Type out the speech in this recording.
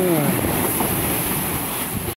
Hmm.